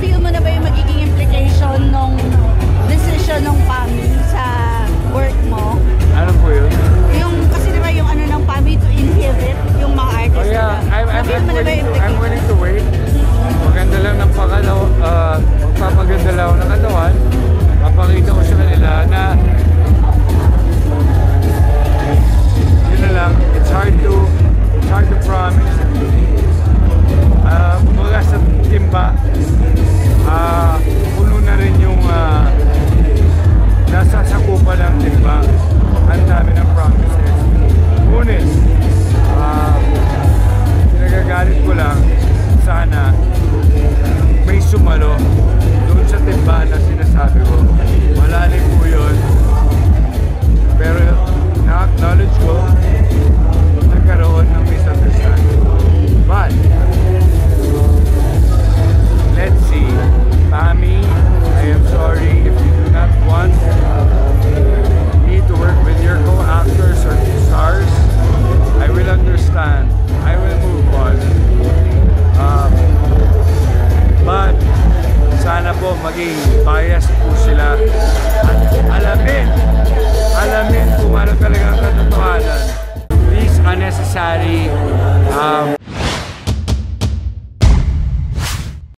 na-feel mo na ba yung magiging implication nung decision ng family sa work mo? Ano po yun? Yung, kasi diba yung ano ng family to inhibit yung mga artist oh, yeah. Nila. I'm, I'm, I'm, mo willing na ba to, I'm willing to wait. Maganda lang ng pakalaw, uh, magpapaganda lang ng katawan. Papakita ko sa kanila na lang sana may sumalo doon sa timba sinasabi ko po maging biased po sila at alamin, alamin kung ano talaga ang katotohanan. These unnecessary um,